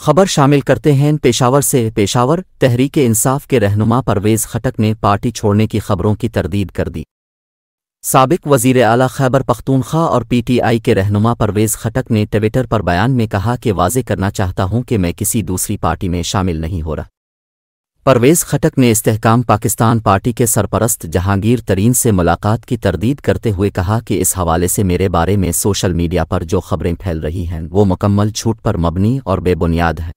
खबर शामिल करते हैं, पेशावर से पेशावर, तहरीक इंसाफ के रहनुमा परवेज़ खटक ने पार्टी छोड़ने की खबरों की तरदीद कर दी। सबक वज़ीर अला खैबर पख्तूनख्वा और पीटीआई के रहनुमा परवेज़ खटक ने ट्विटर पर बयान में कहा कि वाजे करना चाहता हूँ कि मैं किसी दूसरी पार्टी में शामिल नहीं हो रहा। परवेज़ खटक ने इस्तेकाम पाकिस्तान पार्टी के सरपरस्त जहांगीर तरीन से मुलाकात की तरदीद करते हुए कहा कि इस हवाले से मेरे बारे में सोशल मीडिया पर जो खबरें फैल रही हैं, वो मुकम्मल छूट पर मबनी और बेबुनियाद है।